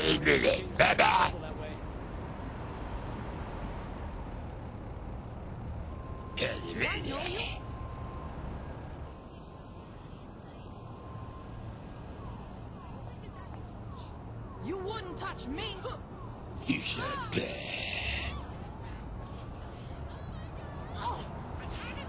indireyim bebe. You wouldn't touch me. İşte be. Oh, I've had it